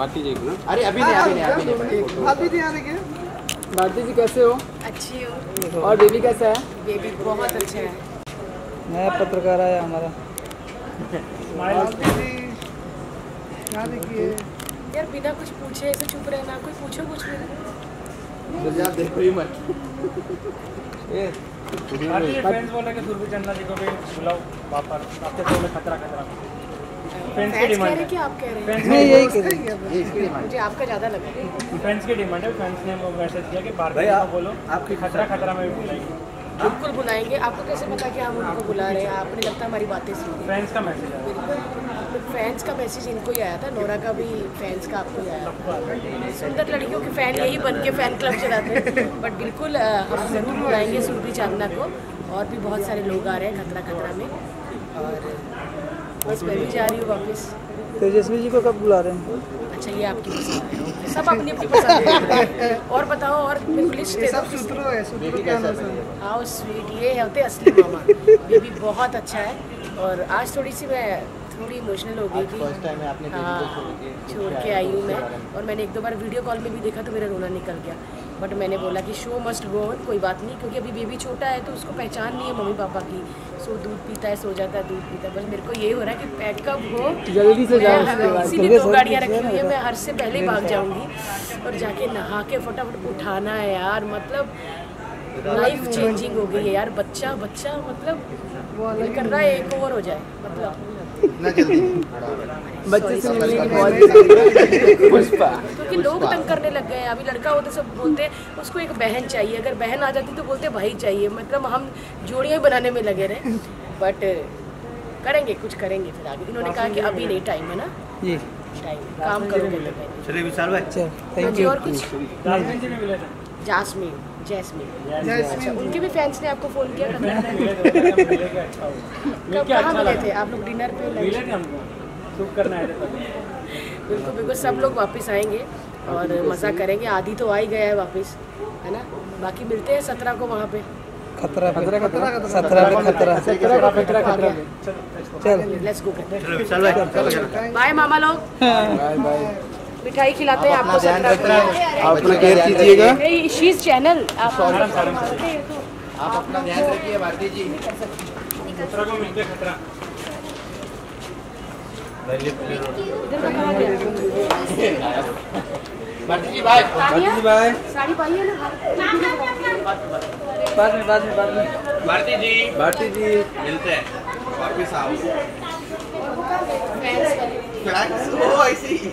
भारती जी ना अरे अभी नहीं अभी नहीं अभी नहीं अभी नहीं। आ देखिए भारती जी कैसे हो? अच्छी हूँ। और बेबी कैसा है? बेबी बहुत अच्छा है। नया पत्रकार आया हमारा। यहाँ देखिए। यार बिना कुछ पूछे ऐसे चुप रहना कोई पूछो कुछ भी तो आप देखो ही मत। फैंस बोल रहे कि सुरभि चंदा जी को भी बुलाओ वापस। आपके में खतरा खतरा। फैंस की डिमांड है कि आप कह रहे हैं। नहीं यही कह रही ये मुझे आपका ज़्यादा लगा फैंस की डिमांड है। फैंस ने मैसेज किया कि भारतीय को बोलो आपकी खतरा खतरा में भी बुलाएँगे। बिल्कुल बुलाएँगे। आपको कैसे पता कि हम उनको बुला रहे हैं? आपने लगता है हमारी बातें सुनी फैंस का मैसेज बिल्कुल। फैंस का मैसेज इनको ही आया था। नोरा का भी फैंस का आपको ही आया। सुंदर लड़कियों के फ़ैन यही बन के फ़ैन क्लब चलाते हैं। बट बिल्कुल हम ज़रूर बुलाएँगे सुरभि चांदना को। और भी बहुत सारे लोग आ रहे हैं खतरा खतरा में। बस मैं भी जा रही हूँ वापस। तेजस्वी जी को कब बुला रहे हैं? अच्छा ये आपकी पसंद है। सब अपनी अपनी पसंद है। और बताओ और मेरे को लिस्ट ये दे सब सूत्रों है सूत्रों बेबी क्या है है हाउ स्वीट ये होते असली मामा। बेबी बहुत अच्छा है। और आज थोड़ी सी मैं थोड़ी इमोशनल हो गई आज फ़र्स्ट टाइम आपने थी हाँ को के छोड़ के आई हूँ मैं। और मैंने एक दो बार वीडियो कॉल में भी देखा तो मेरा रोना निकल गया। बट मैंने बोला कि शो मस्ट गो ऑन कोई बात नहीं क्योंकि अभी बेबी छोटा है तो उसको पहचान नहीं है मम्मी पापा की। सो दूध पीता है सो जाता है दूध पीता है। बस मेरे को ये हो रहा है कि पैकअप हो जल्दी से इसीलिए दो गाड़ियाँ रखी हुई है मैं हर से पहले भाग जाऊँगी और जाके नहा के फटाफट उठाना है यार मतलब लाइफ चेंजिंग हो गई है यार। बच्चा बच्चा मतलब कर रहा है एक ओवर हो जाए मतलब बच्चे से मिलने की बहुत पुष्पा। क्योंकि लोग तंग करने लग गए हैं। अभी लड़का होते सब बोलते हैं उसको एक बहन चाहिए। अगर बहन आ जाती तो बोलते भाई चाहिए। मतलब हम जोड़ियाँ ही बनाने में लगे रहे। बट करेंगे कुछ करेंगे फिर आगे। इन्होंने कहा कि अभी नहीं टाइम है ना। जी। टाइम काम करोगे चलिए विशाल भाई। चल थैंक यू और कुछ? जासमीन। जासमीन। जैस्मीन जैस्मीन उनके भी फैंस ने आपको फ़ोन किया अच्छा कब कहाँ अच्छा मिले थे? आप लोग डिनर पे बिल्कुल बिल्कुल सब लोग वापस आएँगे और मज़ा करेंगे। आधी तो आ ही गया है वापस है ना? बाकी मिलते हैं सत्रह को वहाँ पे। खतरा खतरा खतरा सत्रह पे खतरा खतरा। खतरा खतरा चल लेट्स गो बाय मामा लोग। बाय बाय मिठाई खिलाते हैं आपको आप अपना केयर कीजिएगा शीज चैनल आप आप अपना ध्यान रखिए भारती जी। खतरा को मिलते खतरा। इधर का कहाँ गया? भारती जी बाय साड़ी पाई है ना? बाद में बाद में बाद में। भारती जी। भारती जी। मिलते हैं। वापस आओ। फैंस वाले ऐसे ही